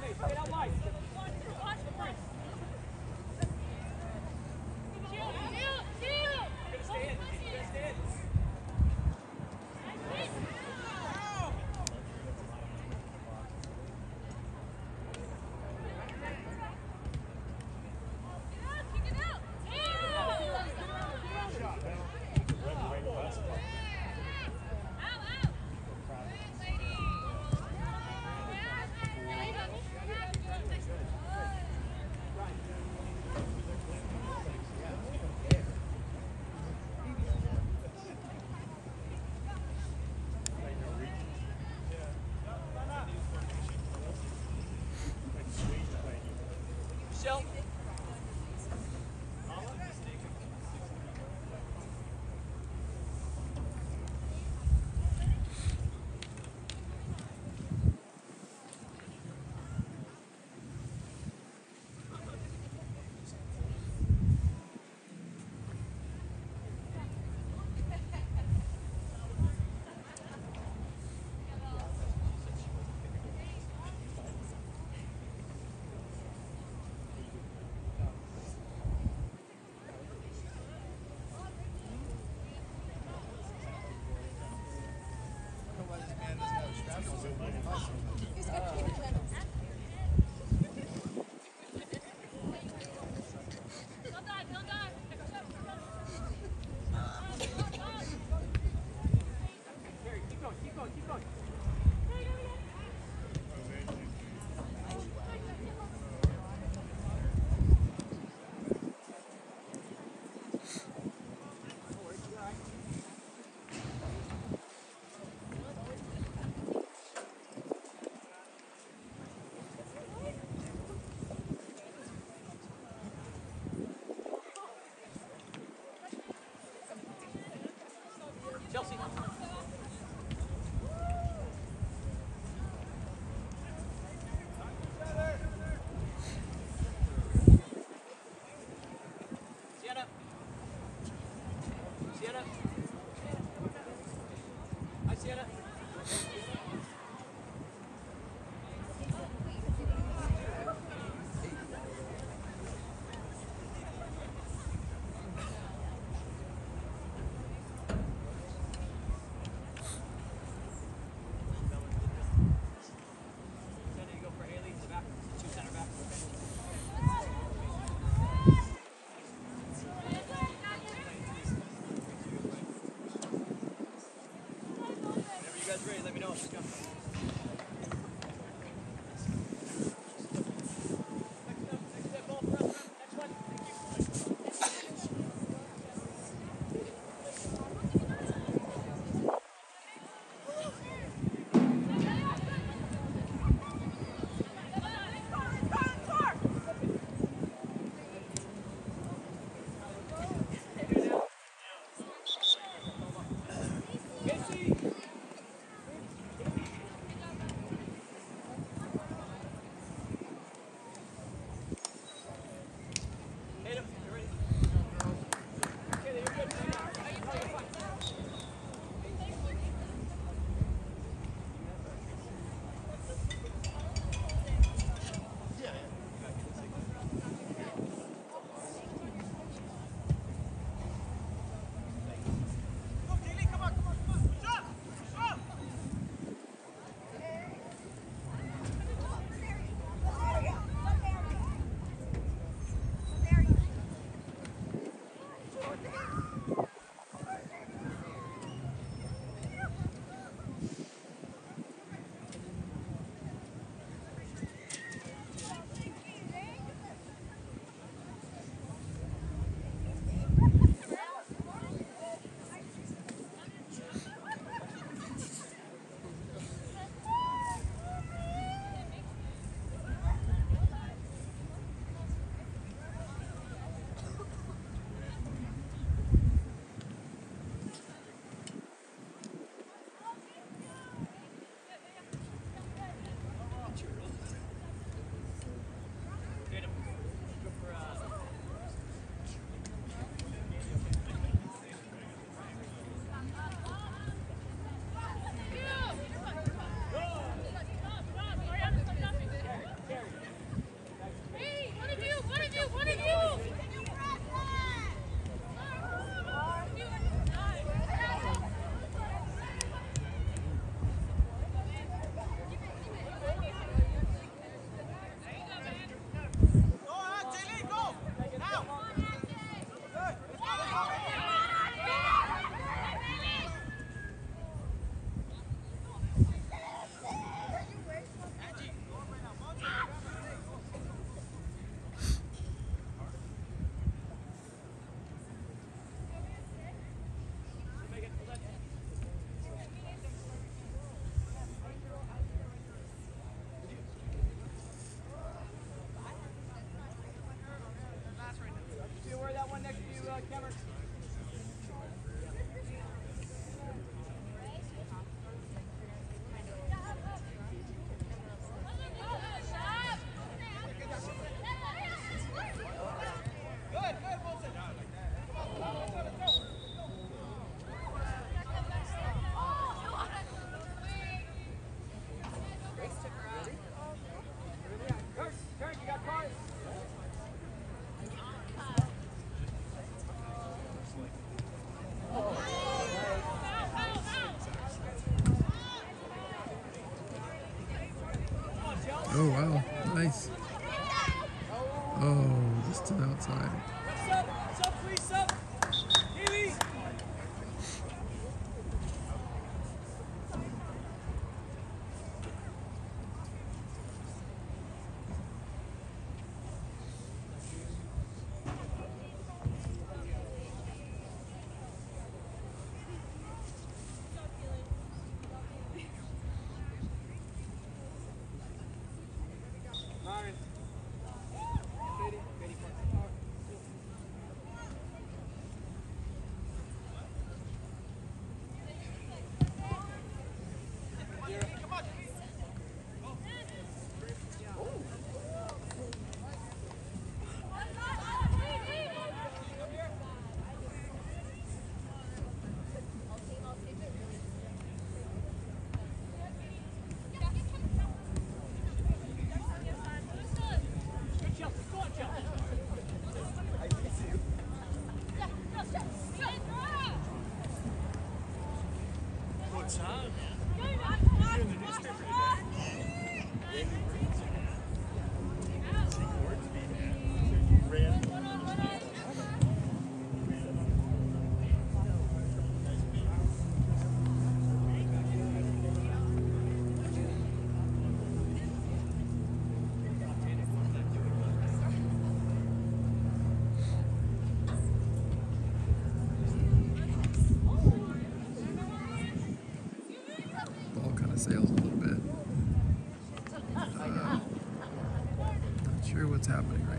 Get out wide. Watch the front. Let's. camera. Oh, wow. Nice. Oh, just to the outside. Ball happening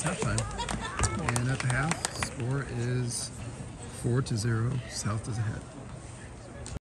is halftime. And at the half, score is four to zero. South is ahead.